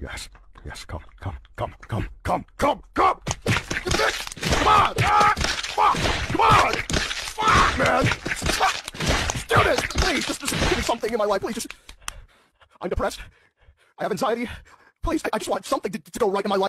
Yes. Yes. Come. Come. Come. Come. Come. Come. Come. Come on! Ah! Fuck! Come on! Fuck, man! Fuck! Students, do this! Please, just, just give me something in my life. Please, just. I'm depressed. I have anxiety. Please, I, I just want something to, to go right in my life.